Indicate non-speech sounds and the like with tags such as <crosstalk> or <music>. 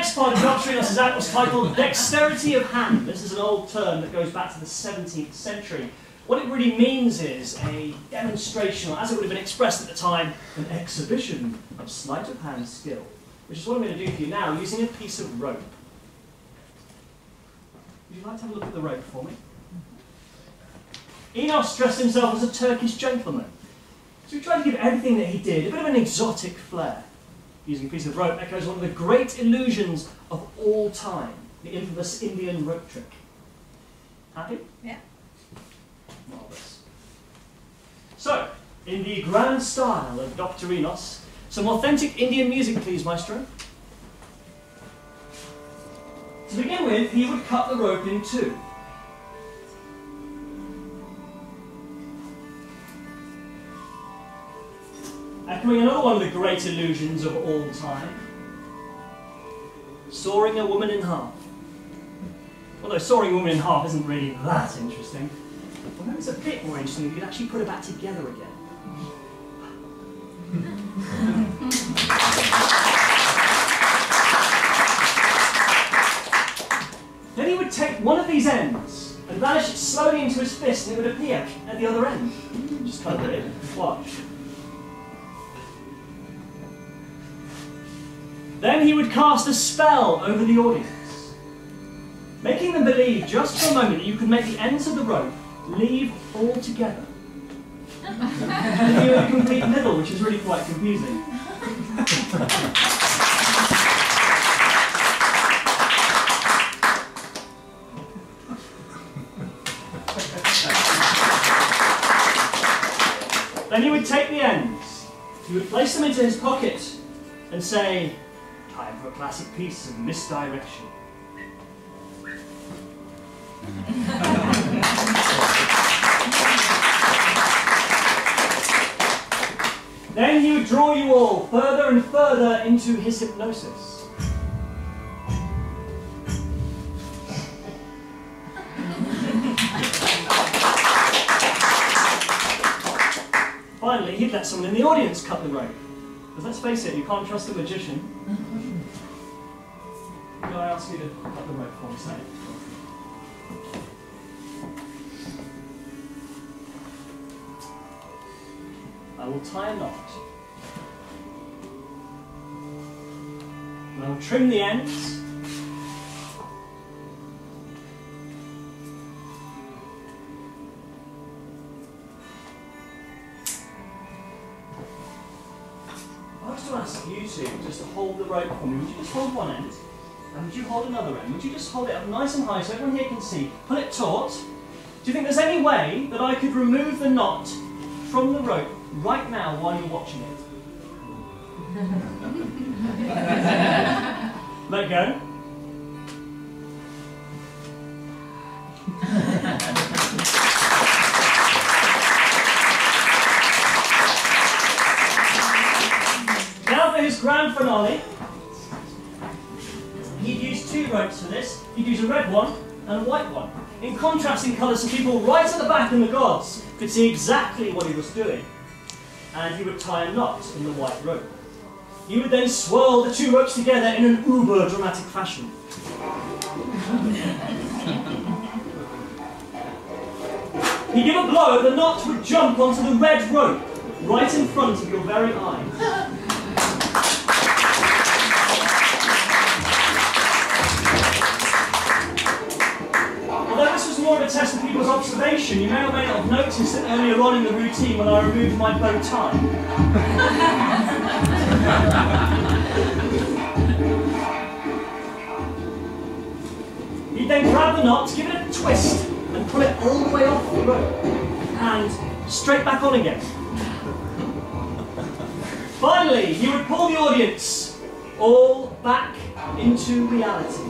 next part of Dr. Enos' act was titled Dexterity of Hand. This is an old term that goes back to the 17th century. What it really means is a demonstration, or as it would have been expressed at the time, an exhibition of sleight of hand skill, which is what I'm going to do for you now using a piece of rope. Would you like to have a look at the rope for me? Enos dressed himself as a Turkish gentleman. So he tried to give everything that he did a bit of an exotic flair. Using a piece of rope echoes one of the great illusions of all time, the infamous Indian rope trick. Happy? Yeah. Marvellous. So, in the grand style of Dr. Enos, some authentic Indian music, please, Maestro. To begin with, he would cut the rope in two. Echoing another one of the great illusions of all time. Sawing a woman in half. Although sawing a woman in half isn't really that interesting. Well, it's a bit more interesting if you could actually put it back together again. <laughs> then he would take one of these ends and vanish it slowly into his fist and it would appear at the other end. Just of it in. Watch. Then he would cast a spell over the audience, making them believe just for a moment that you could make the ends of the rope leave altogether. and you a complete middle, which is really quite confusing. then he would take the ends, he would place them into his pocket and say, Time for a classic piece of misdirection. <laughs> then he would draw you all further and further into his hypnosis. Finally, he'd let someone in the audience cut the rope. Because let's face it, you can't trust a magician. I ask you to the? I will tie a knot. And I will trim the ends. I was to ask you two just to hold the rope for me. Would you just hold one end? And would you hold another end? Would you just hold it up nice and high so everyone here can see? Pull it taut. Do you think there's any way that I could remove the knot from the rope right now while you're watching it? <laughs> Let go. now for his grand finale. He'd use two ropes for this. He'd use a red one and a white one. In contrasting colours so people right at the back in the gods could see exactly what he was doing. And he would tie a knot in the white rope. He would then swirl the two ropes together in an uber dramatic fashion. He'd give a blow, the knot would jump onto the red rope, right in front of your very eyes. You may or may not have noticed that earlier on in the routine when I removed my bow tie. <laughs> He'd then grab the knot, give it a twist, and pull it all the way off the rope. And straight back on again. <laughs> Finally, he would pull the audience all back into reality.